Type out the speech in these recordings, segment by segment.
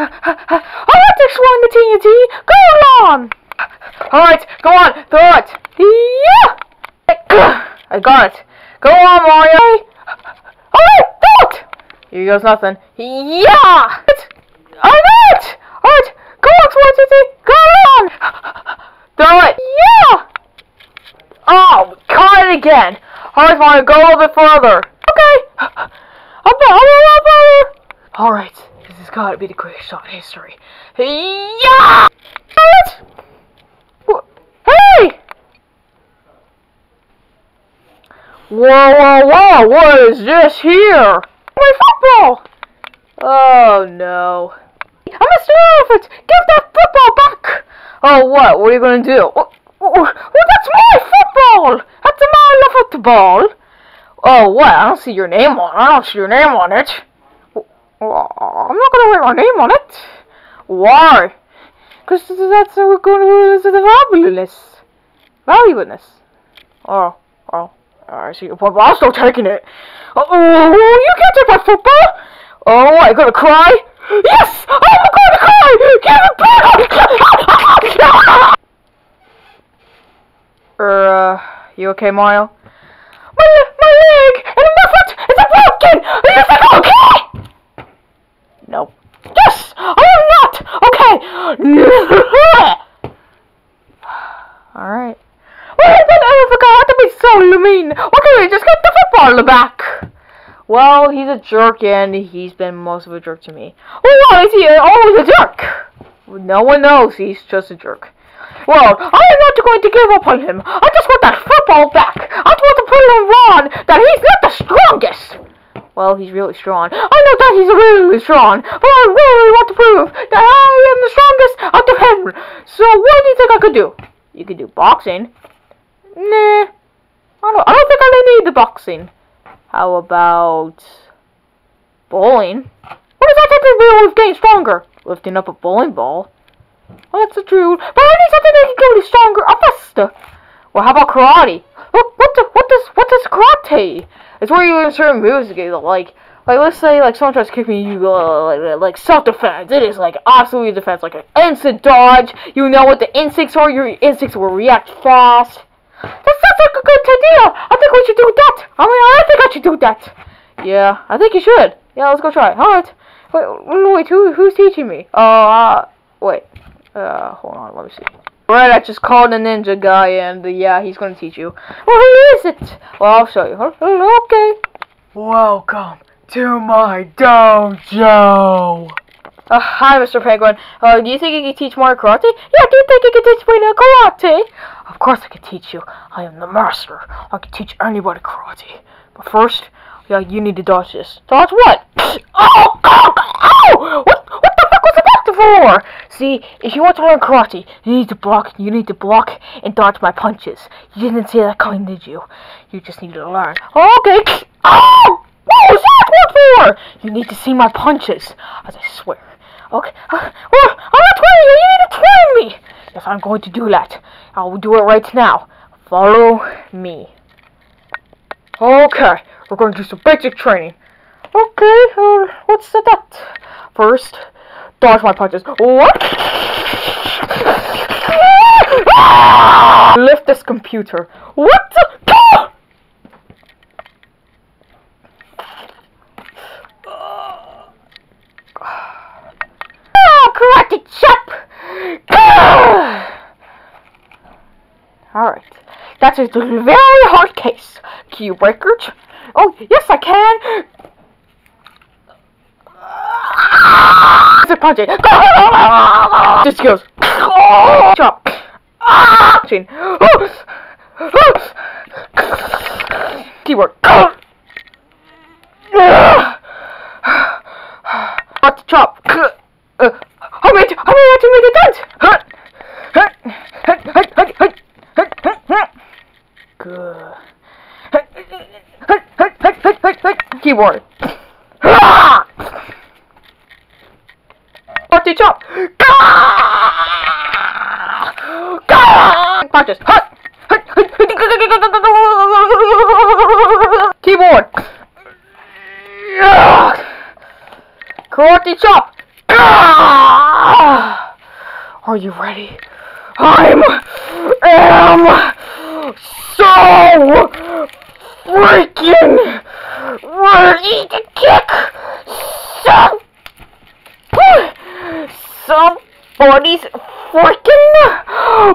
I want to swing the TNT. Go on. Alright, go on, throw it. Yeah. I got it. Go on, Mario. Alright, throw it. Here goes nothing. Yeah. I got it. Alright, go on, TNT. Go on. Throw it. Yeah. Oh, caught it again. Alright, Mario, go a little bit further. Okay. I'll go a little further. Alright, this has got to be the quickest shot in history. Yeah! What? Hey! Whoa, whoa, whoa, what is this here? My football! Oh, no. I'm Mr. Elephant! Give that football back! Oh, what? What are you gonna do? Oh, that's my football! That's my football! Oh, what? I don't see your name on I don't see your name on it. Well, I'm not gonna write my name on it. Why? Because that's how we're going to the valueless. Valueless. Oh, oh. I see your point, but I'm still taking it. Uh oh, you can't take my football! Oh, what, you gonna cry? Yes! I'm gonna cry! Give it back! uh, you okay, Mario? My, my leg and my foot is broken! Are you okay? Nope. Yes! I am not! Okay! Alright. Why did that elephant have to so mean? Why can't we just get the football back? Well, he's a jerk and he's been most of a jerk to me. Why is he always a jerk? No one knows he's just a jerk. Well, I am not going to give up on him. I just want that football back. I just want to prove him wrong that he's not the strongest. Well, he's really strong. I know that he's really strong, but I really want to prove that I am the strongest out of him. So what do you think I could do? You could do boxing. Nah. I don't, I don't think I need the boxing. How about bowling? What does that have to do with getting stronger? Lifting up a bowling ball. Well, that's true. But I need something that can get me stronger or faster. Well, how about karate? What, what, the, what does what does karate? It's where you learn certain moves to get like like let's say like someone tries to kick me, you uh, like, like self defense. It is like absolutely defense, like an instant dodge. You know what the instincts are. Your instincts will react fast. That sounds like a good idea. I think we should do that. I mean, I think I should do that. Yeah, I think you should. Yeah, let's go try. All right. Wait, wait, who, who's teaching me? Oh, uh, wait. Uh, hold on, let me see. Right, I just called a ninja guy, and uh, yeah, he's gonna teach you. Well, who is it? Well, I'll show you. Okay. Welcome to my dojo. Uh, hi, Mr. Penguin. Uh, do you think you can teach more karate? Yeah, do you think you can teach me karate? Of course I can teach you. I am the master. I can teach anybody karate. But first, yeah, you need to dodge this. Dodge what? Oh, God! Ow! What, what the fuck was that for? See, if you want to learn karate, you need to block, you need to block and dodge my punches. You didn't see that coming, did you? You just need to learn. Okay. Oh! What was that for? You need to see my punches, as I swear. Okay. Uh, well, I'm not training you. You need to train me. If I'm going to do that, I will do it right now. Follow me. Okay, we're going to do some basic training. Okay, uh, what's that? First, dodge my punches. What? Lift this computer. What the? Ah, karate chop! Alright. That's a very hard case. Can you break it? Oh, yes, I can. It's a punch it. Just goes. Chop. Keyword. What chop? Uh, I made, I made, I made it dance. Good. Keyboard. Party chop. Punches. Keyboard. Karate chop. Are you ready? I'm am so freaking ready to kick some somebody's freaking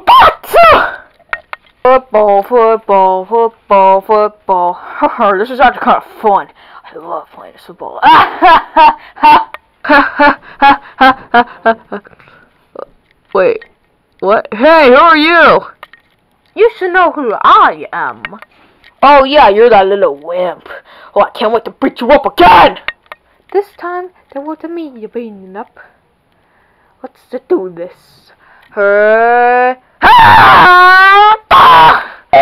butt! Football, football, football, football. this is actually kind of fun. I love playing this football. Wait, what? Hey, who are you? You should know who I am. Oh yeah, you're that little wimp. Oh, I can't wait to beat you up again! This time, there wasn't me you beating up. Let's do this. Her. Ah! Shut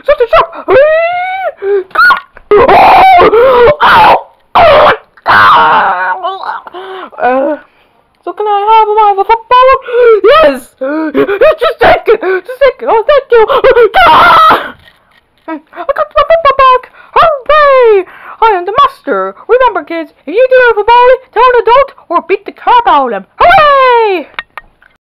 oh, the shop! Uh, so can I have my football? Yes! Just a second! Just a second! Oh, thank you! Ah! I got my football back! Hooray! I am the master! Remember, kids, if you do a football, tell an adult or beat the crap out of them. Hooray!